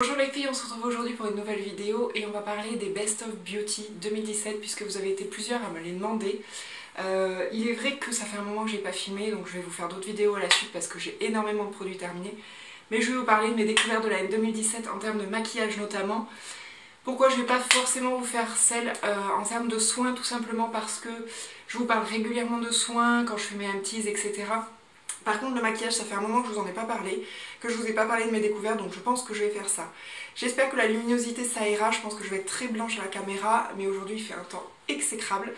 Bonjour les filles, on se retrouve aujourd'hui pour une nouvelle vidéo et on va parler des Best of Beauty 2017 puisque vous avez été plusieurs à me les demander. Euh, il est vrai que ça fait un moment que j'ai pas filmé donc je vais vous faire d'autres vidéos à la suite parce que j'ai énormément de produits terminés. Mais je vais vous parler de mes découvertes de l'année 2017 en termes de maquillage notamment. Pourquoi je vais pas forcément vous faire celle euh, en termes de soins tout simplement parce que je vous parle régulièrement de soins quand je fais mes empties etc. Par contre le maquillage ça fait un moment que je vous en ai pas parlé, que je vous ai pas parlé de mes découvertes donc je pense que je vais faire ça. J'espère que la luminosité ça ira, je pense que je vais être très blanche à la caméra mais aujourd'hui il fait un temps exécrable.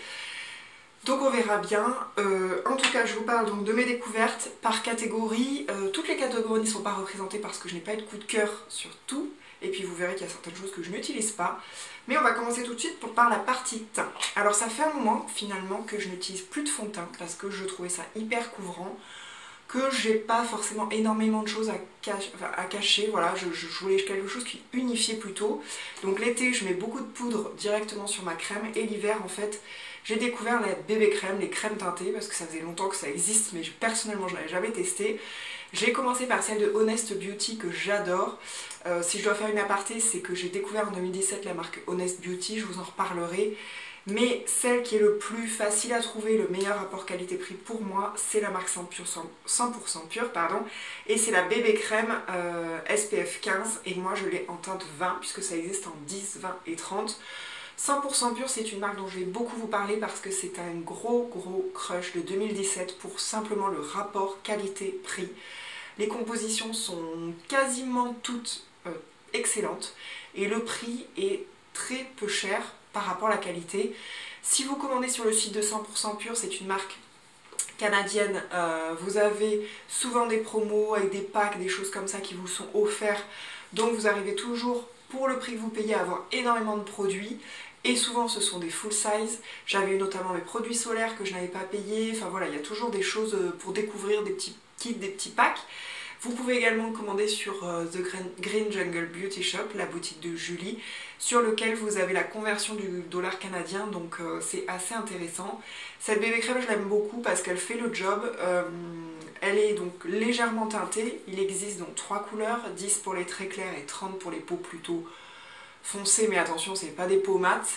Donc on verra bien. Euh, en tout cas, je vous parle donc de mes découvertes par catégorie. Euh, toutes les catégories ne sont pas représentées parce que je n'ai pas eu de coup de cœur sur tout. Et puis vous verrez qu'il y a certaines choses que je n'utilise pas. Mais on va commencer tout de suite pour par la partie teint. Alors ça fait un moment finalement que je n'utilise plus de fond de teint parce que je trouvais ça hyper couvrant que j'ai pas forcément énormément de choses à, cacher, voilà, je, voulais quelque chose qui unifiait plutôt. Donc l'été je mets beaucoup de poudre directement sur ma crème et l'hiver en fait j'ai découvert la bébé crème, les crèmes teintées parce que ça faisait longtemps que ça existe mais personnellement je n'avais jamais testé. J'ai commencé par celle de Honest Beauty que j'adore. Euh, si je dois faire une aparté c'est que j'ai découvert en 2017 la marque Honest Beauty, je vous en reparlerai. Mais celle qui est le plus facile à trouver, le meilleur rapport qualité-prix pour moi, c'est la marque 100%, pure, 100 pure pardon, et c'est la bébé crème euh, SPF 15 et moi je l'ai en teinte 20 puisque ça existe en 10, 20 et 30. 100% pur, c'est une marque dont je vais beaucoup vous parler parce que c'est un gros gros crush de 2017 pour simplement le rapport qualité-prix. Les compositions sont quasiment toutes euh, excellentes et le prix est très peu cher par rapport à la qualité. Si vous commandez sur le site de 100% Pur, c'est une marque canadienne, euh, vous avez souvent des promos avec des packs, des choses comme ça qui vous sont offerts. Donc vous arrivez toujours, pour le prix que vous payez, à avoir énormément de produits. Et souvent ce sont des full size. J'avais notamment mes produits solaires que je n'avais pas payés. Enfin voilà, il y a toujours des choses euh, pour découvrir, des petits kits, des petits packs. Vous pouvez également commander sur euh, The Green Jungle Beauty Shop, la boutique de Julie, sur lequel vous avez la conversion du dollar canadien, donc euh, c'est assez intéressant. Cette bébé crème, je l'aime beaucoup parce qu'elle fait le job. Euh, elle est donc légèrement teintée. Il existe donc trois couleurs, 10 pour les très clairs et 30 pour les peaux plutôt foncées, mais attention, c'est pas des peaux mates.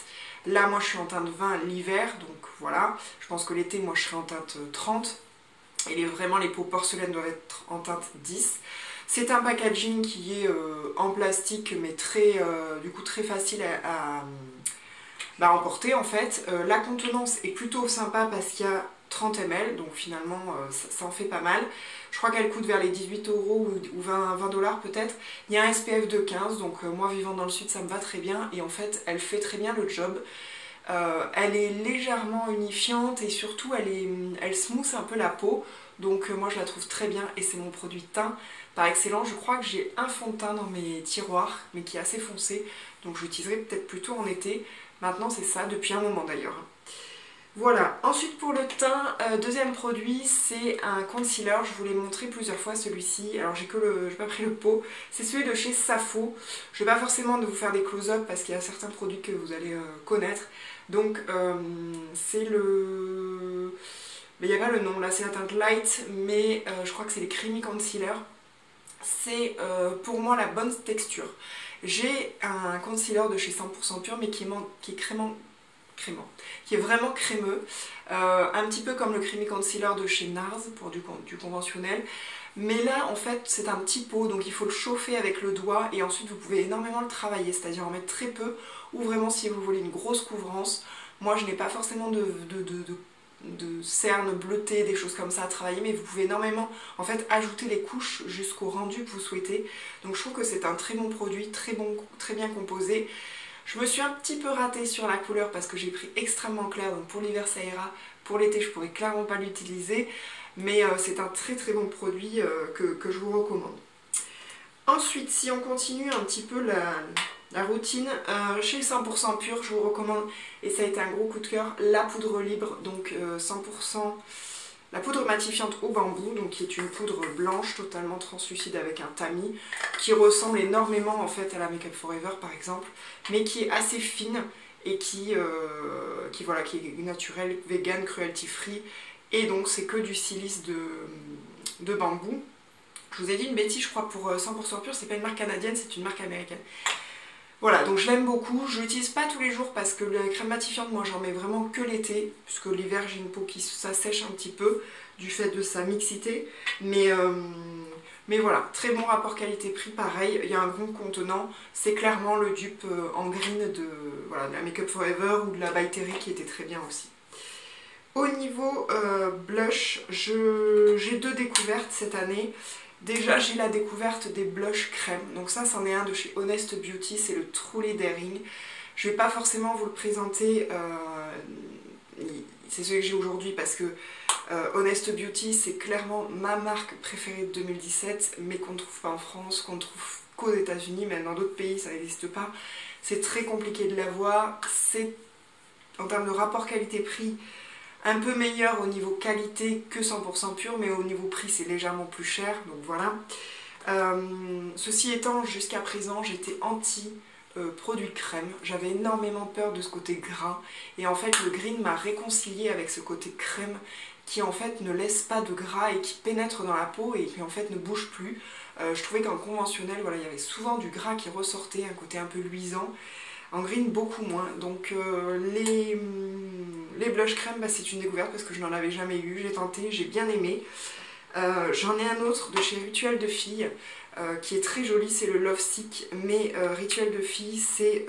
Là, moi, je suis en teinte 20 l'hiver, donc voilà. Je pense que l'été, moi, je serai en teinte 30. Et vraiment, les peaux porcelaines doivent être en teinte 10. C'est un packaging qui est euh, en plastique, mais très, euh, du coup très facile à, bah, emporter en fait. Euh, la contenance est plutôt sympa parce qu'il y a 30 ml, donc finalement ça, en fait pas mal. Je crois qu'elle coûte vers les 18 euros ou 20 dollars peut-être. Il y a un SPF de 15, donc moi vivant dans le sud ça me va très bien. Et en fait elle fait très bien le job. Euh, elle est légèrement unifiante et surtout elle, est, smooth un peu la peau. Donc euh, moi je la trouve très bien et c'est mon produit teint par excellence. Je crois que j'ai un fond de teint dans mes tiroirs mais qui est assez foncé. Donc je l'utiliserai peut-être plutôt en été. Maintenant c'est ça depuis un moment d'ailleurs. Voilà, ensuite pour le teint, euh, deuxième produit, c'est un concealer, je vous l'ai montré plusieurs fois celui-ci, alors j'ai que le, j'ai pas pris le pot, c'est celui de chez Safo, je vais pas forcément de vous faire des close-up parce qu'il y a certains produits que vous allez connaître, donc euh, c'est le... Mais il n'y a pas le nom, là. C'est la teinte light, mais euh, je crois que c'est les Creamy Concealer. C'est euh, pour moi la bonne texture. J'ai un concealer de chez 100% pur mais qui est, qui est crémant, crémant, qui est vraiment crémeux, un petit peu comme le Creamy Concealer de chez NARS pour du, conventionnel. Mais là en fait c'est un petit pot donc il faut le chauffer avec le doigt et ensuite vous pouvez énormément le travailler, c'est-à-dire en mettre très peu ou vraiment si vous voulez une grosse couvrance. Moi je n'ai pas forcément de, cernes bleutées, des choses comme ça à travailler, mais vous pouvez énormément en fait ajouter les couches jusqu'au rendu que vous souhaitez. Donc je trouve que c'est un très bon produit, très bien composé. Je me suis un petit peu ratée sur la couleur parce que j'ai pris extrêmement clair, donc pour l'hiver ça ira, pour l'été je pourrais clairement pas l'utiliser, mais euh, c'est un très très bon produit euh, que, je vous recommande. Ensuite, si on continue un petit peu la, routine, euh, chez 100% pur, je vous recommande, et ça a été un gros coup de cœur, la poudre libre, donc 100%, euh, la poudre matifiante au bambou, donc qui est une poudre blanche totalement translucide avec un tamis, qui ressemble énormément en fait à la Make Up Forever par exemple, mais qui est assez fine et qui, euh, voilà, qui est naturelle, vegan, cruelty free, et donc c'est que du silice de, bambou. Je vous ai dit une bêtise, je crois, pour 100% pur, c'est pas une marque canadienne, c'est une marque américaine. Voilà, donc je l'aime beaucoup. Je l'utilise pas tous les jours parce que la crème matifiante, moi j'en mets vraiment que l'été, puisque l'hiver j'ai une peau qui s'assèche un petit peu du fait de sa mixité. Mais, euh, mais voilà, très bon rapport qualité-prix, pareil. Il y a un bon contenant. C'est clairement le dupe euh, en green de, voilà, de la Make Up Forever ou de la By Terry qui était très bien aussi. Au niveau euh, blush, j'ai deux découvertes cette année. Déjà, j'ai la découverte des blush crème. Donc ça, c'en est un de chez Honest Beauty, c'est le Truly Daring. Je vais pas forcément vous le présenter, euh, c'est celui que j'ai aujourd'hui parce que euh, Honest Beauty, c'est clairement ma marque préférée de 2017, mais qu'on ne trouve pas en France, qu'on ne trouve qu'aux États-Unis, même dans d'autres pays, ça n'existe pas. C'est très compliqué de l'avoir. C'est, en termes de rapport qualité-prix, un peu meilleur au niveau qualité que 100% pur, mais au niveau prix c'est légèrement plus cher, donc voilà. Euh, ceci étant, jusqu'à présent j'étais anti euh, produit crème, j'avais énormément peur de ce côté gras, et en fait le green m'a réconcilié avec ce côté crème qui en fait ne laisse pas de gras et qui pénètre dans la peau et qui en fait ne bouge plus. Euh, je trouvais qu'en conventionnel, voilà, il y avait souvent du gras qui ressortait, un côté un peu luisant. En green, beaucoup moins. Donc euh, les, les blush crème, bah, c'est une découverte parce que je n'en avais jamais eu. J'ai tenté, j'ai bien aimé. Euh, j'en ai un autre de chez Rituel de Fille euh, qui est très joli, c'est le Love Stick. Mais Rituel de Fille, c'est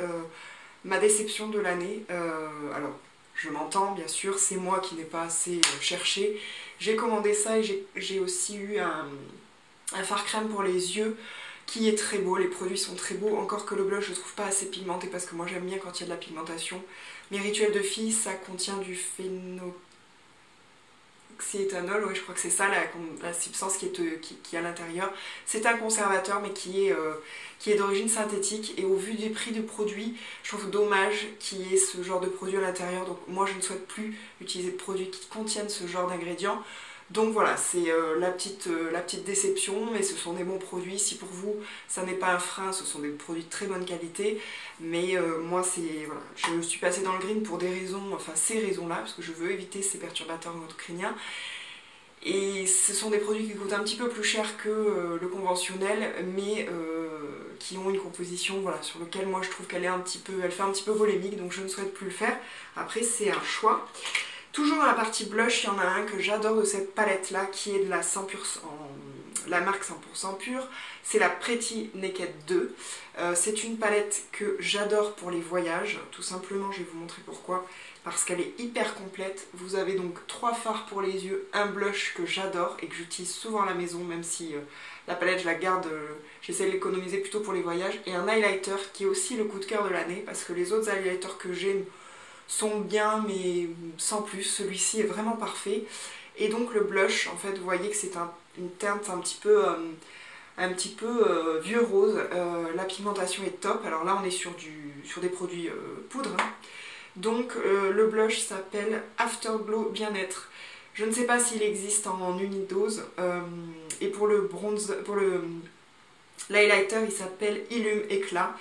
ma déception de l'année. alors, je m'entends bien sûr, c'est moi qui n'ai pas assez cherché. J'ai commandé ça et j'ai aussi eu un, un fard crème pour les yeux qui est très beau, les produits sont très beaux, encore que le blush je trouve pas assez pigmenté parce que moi j'aime bien quand il y a de la pigmentation. Mes rituels de filles, ça contient du phénoxyéthanol, ouais je crois que c'est ça la, substance qui est, euh, qui, à l'intérieur. C'est un conservateur mais qui est, euh, est d'origine synthétique et au vu du prix du produit, je trouve dommage qu'il y ait ce genre de produit à l'intérieur. Donc moi je ne souhaite plus utiliser de produits qui contiennent ce genre d'ingrédients. Donc voilà, c'est euh, la, petite, euh, la petite déception, mais ce sont des bons produits. Si pour vous, ça n'est pas un frein, ce sont des produits de très bonne qualité. Mais euh, moi, c'est voilà, je suis passée dans le green pour des raisons, enfin ces raisons-là, parce que je veux éviter ces perturbateurs endocriniens. Et ce sont des produits qui coûtent un petit peu plus cher que le conventionnel, mais qui ont une composition voilà, sur laquelle moi je trouve qu'elle est un petit peu, elle fait un petit peu volémique, donc je ne souhaite plus le faire. Après, c'est un choix. Toujours dans la partie blush, il y en a un que j'adore de cette palette là qui est de la 100%, la marque 100% pure. C'est la Pretty Naked 2. Euh, c'est une palette que j'adore pour les voyages. Tout simplement, je vais vous montrer pourquoi. Parce qu'elle est hyper complète. Vous avez donc trois fards pour les yeux, un blush que j'adore et que j'utilise souvent à la maison, même si euh, la palette je la garde, euh, j'essaie de l'économiser plutôt pour les voyages. Et un highlighter qui est aussi le coup de cœur de l'année parce que les autres highlighters que j'ai sont bien mais sans plus. Celui-ci est vraiment parfait. Et donc le blush, en fait, vous voyez que c'est une teinte un petit peu, euh, un petit peu euh, vieux rose. Euh, la pigmentation est top. Alors là, on est sur, du, sur des produits poudre. Hein. Donc le blush s'appelle Afterglow Bien-être. Je ne sais pas s'il existe en unidose. et pour le bronze, pour le l'highlighter, il s'appelle Illume Éclat.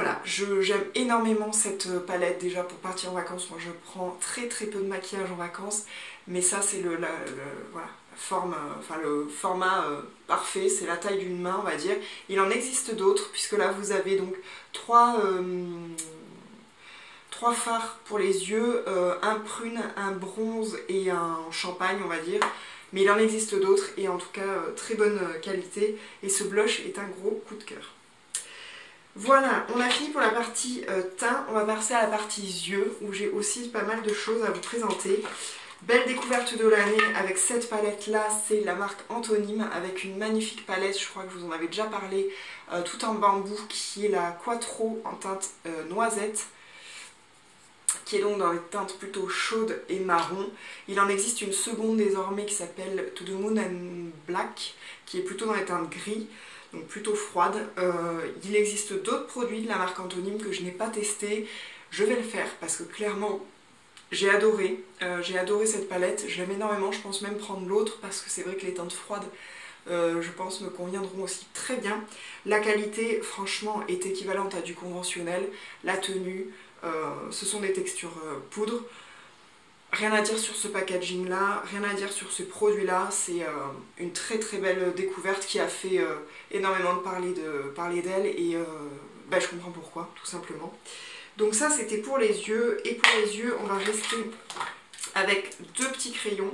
Voilà, j'aime énormément cette euh, palette déjà pour partir en vacances. Moi je prends très très peu de maquillage en vacances, mais ça c'est le, euh, format euh, parfait, c'est la taille d'une main on va dire. Il en existe d'autres puisque là vous avez donc trois, trois fards pour les yeux, un prune, un bronze et un champagne on va dire. Mais il en existe d'autres et en tout cas très bonne qualité et ce blush est un gros coup de cœur. Voilà, on a fini pour la partie euh, teint, on va passer à la partie yeux où j'ai aussi pas mal de choses à vous présenter. Belle découverte de l'année avec cette palette là, c'est la marque Antonyme avec une magnifique palette, je crois que vous en avez déjà parlé, euh, tout en bambou qui est la Quattro en teinte euh, noisette qui est donc dans les teintes plutôt chaudes et marron. Il en existe une seconde désormais qui s'appelle To the Moon and Black, qui est plutôt dans les teintes gris donc plutôt froide. Euh, il existe d'autres produits de la marque Antonyme que je n'ai pas testé. Je vais le faire parce que clairement j'ai adoré. Euh, j'ai adoré cette palette, je l'aime énormément, je pense même prendre l'autre parce que c'est vrai que les teintes froides euh, je pense me conviendront aussi très bien. La qualité franchement est équivalente à du conventionnel. La tenue, ce sont des textures poudre. Rien à dire sur ce packaging là, rien à dire sur ce produit là, c'est euh, une très très belle découverte qui a fait euh, énormément de parler d'elle parler et euh, bah, je comprends pourquoi tout simplement. Donc ça c'était pour les yeux et pour les yeux on va rester avec deux petits crayons.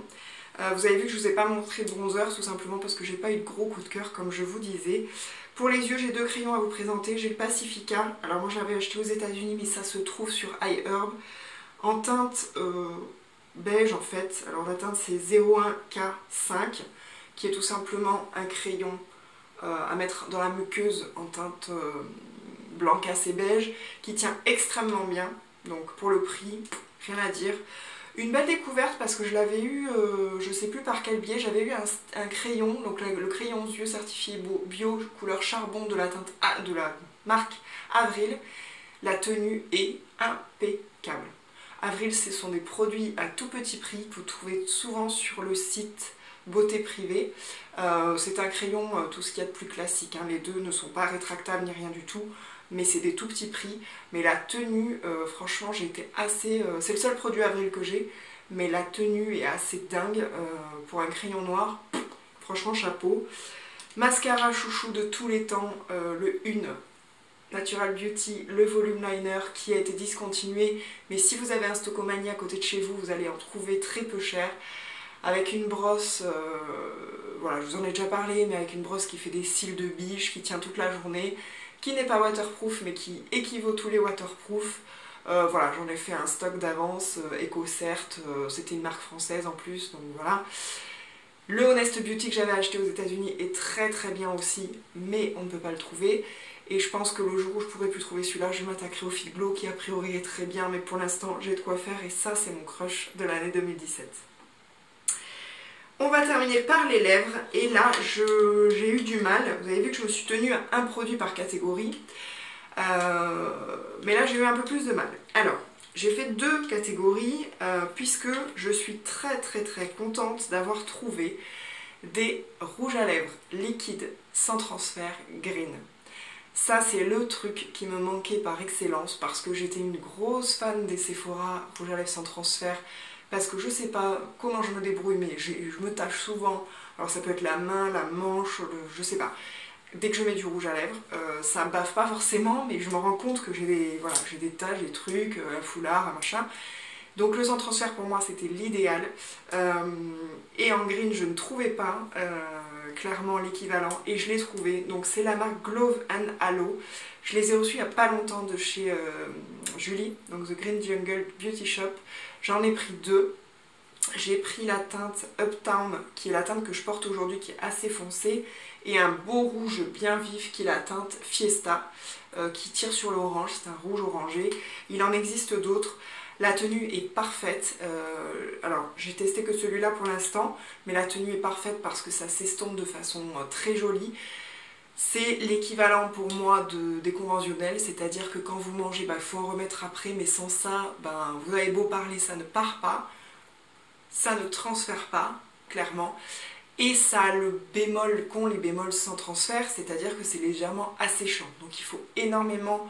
vous avez vu que je ne vous ai pas montré de bronzer tout simplement parce que j'ai pas eu de gros coup de cœur comme je vous disais. Pour les yeux j'ai deux crayons à vous présenter, j'ai le Pacifica, alors moi j'avais acheté aux états unis mais ça se trouve sur iHerb en teinte beige en fait. Alors la teinte c'est 01K5 qui est tout simplement un crayon euh, à mettre dans la muqueuse en teinte euh, blanc assez beige qui tient extrêmement bien. Donc pour le prix, rien à dire. Une belle découverte parce que je l'avais eu, euh, je sais plus par quel biais, j'avais eu un, crayon, donc le, crayon yeux certifié bio couleur charbon de la teinte de la marque Avril. La tenue est impeccable. Avril, ce sont des produits à tout petit prix que vous trouvez souvent sur le site Beauté Privée. Euh, c'est un crayon, euh, tout ce qu'il y a de plus classique. Hein. Les deux ne sont pas rétractables ni rien du tout, mais c'est des tout petits prix. Mais la tenue, euh, franchement, j'ai été assez... c'est le seul produit Avril que j'ai, mais la tenue est assez dingue pour un crayon noir. Franchement, chapeau. Mascara chouchou de tous les temps, le Une Natural Beauty, le volume liner qui a été discontinué. Mais si vous avez un Stocomania à côté de chez vous, vous allez en trouver très peu cher. Avec une brosse, euh, voilà, je vous en ai déjà parlé, mais avec une brosse qui fait des cils de biche, qui tient toute la journée, qui n'est pas waterproof, mais qui équivaut tous les waterproof. Euh, voilà, j'en ai fait un stock d'avance, euh, EcoCert, c'était une marque française en plus, donc voilà. Le Honest Beauty que j'avais acheté aux états unis est très très bien aussi, mais on ne peut pas le trouver. Et je pense que le jour où je pourrai plus trouver celui-là, je m'attaquerai au fil glow qui a priori est très bien, mais pour l'instant j'ai de quoi faire et ça c'est mon crush de l'année 2017. On va terminer par les lèvres et là j'ai eu du mal, vous avez vu que je me suis tenue à un produit par catégorie, euh, mais là j'ai eu un peu plus de mal. Alors, j'ai fait deux catégories euh, puisque je suis très très très contente d'avoir trouvé des rouges à lèvres liquides sans transfert green. Ça, c'est le truc qui me manquait par excellence parce que j'étais une grosse fan des Sephora rouge à lèvres sans transfert parce que je sais pas comment je me débrouille, mais je me tâche souvent. Alors ça peut être la main, la manche, je sais pas. Dès que je mets du rouge à lèvres, euh, ça baffe pas forcément, mais je me rends compte que j'ai des, voilà, des taches, des trucs, euh, un foulard, un machin. Donc le sans transfert pour moi c'était l'idéal. Euh, et en green je ne trouvais pas clairement l'équivalent et je l'ai trouvé. Donc c'est la marque Glove and Halo. Je les ai reçus il n'y a pas longtemps de chez euh, Julie, donc The Green Jungle Beauty Shop. J'en ai pris deux. J'ai pris la teinte Uptown, qui est la teinte que je porte aujourd'hui, qui est assez foncée, et un beau rouge bien vif, qui est la teinte Fiesta, euh, qui tire sur l'orange, c'est un rouge orangé. Il en existe d'autres. La tenue est parfaite. Euh, alors, j'ai testé que celui-là pour l'instant, mais la tenue est parfaite parce que ça s'estompe de façon euh, très jolie. C'est l'équivalent pour moi de, des conventionnels, c'est-à-dire que quand vous mangez, il bah, faut en remettre après, mais sans ça, ben, vous avez beau parler, ça ne part pas. Ça ne transfère pas, clairement. Et ça a le bémol qu'ont les bémols sans transfert, c'est-à-dire que c'est légèrement asséchant. Donc il faut énormément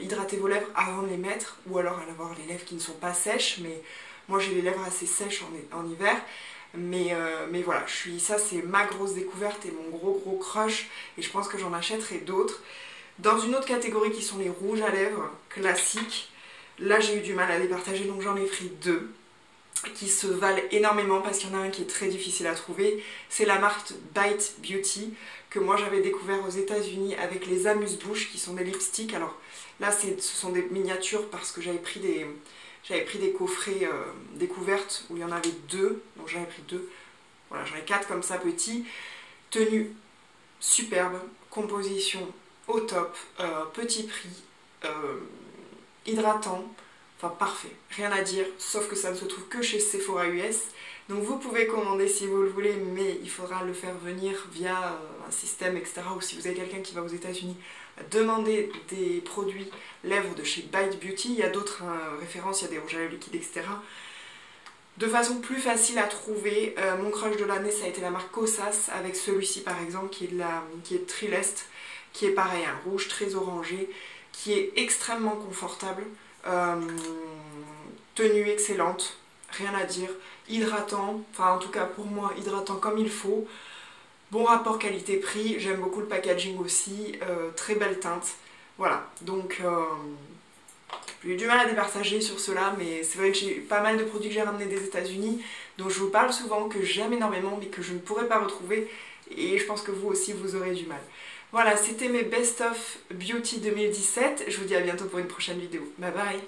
hydrater vos lèvres avant de les mettre, ou alors avoir les lèvres qui ne sont pas sèches, mais moi j'ai les lèvres assez sèches en, hiver. Mais, euh, mais, voilà, je suis, ça c'est ma grosse découverte et mon gros gros crush, et je pense que j'en achèterai d'autres. Dans une autre catégorie qui sont les rouges à lèvres classiques, là j'ai eu du mal à les partager, donc j'en ai pris deux qui se valent énormément parce qu'il y en a un qui est très difficile à trouver. C'est la marque Bite Beauty que moi j'avais découvert aux états unis avec les amuse-bouches qui sont des lipsticks. Alors là ce sont des miniatures parce que j'avais pris des, j'avais pris des coffrets euh, découvertes où il y en avait deux, donc j'en ai pris deux. Voilà, j'en ai quatre comme ça petits. Tenue superbe, composition au top, euh, petit prix, euh, hydratant, Enfin parfait, rien à dire, sauf que ça ne se trouve que chez Sephora US. Donc vous pouvez commander si vous le voulez, mais il faudra le faire venir via euh, un système, etc. Ou si vous avez quelqu'un qui va aux états unis demander des produits lèvres de chez Bite Beauty. Il y a d'autres hein, références, il y a des rouges à lèvres liquides, etc. De façon plus facile à trouver, euh, mon crush de l'année ça a été la marque Kosas avec celui-ci par exemple qui est, la, qui est Trilest, qui est pareil, un rouge très orangé, qui est extrêmement confortable. Tenue excellente, rien à dire. Hydratant, enfin en tout cas pour moi, hydratant comme il faut. Bon rapport qualité-prix, j'aime beaucoup le packaging aussi, très belle teinte. Voilà, donc j'ai eu du mal à départager sur cela, mais c'est vrai que j'ai pas mal de produits que j'ai ramenés des États-Unis, dont je vous parle souvent, que j'aime énormément, mais que je ne pourrais pas retrouver, et je pense que vous aussi vous aurez du mal. Voilà, c'était mes Best of Beauty 2017, je vous dis à bientôt pour une prochaine vidéo. Bye bye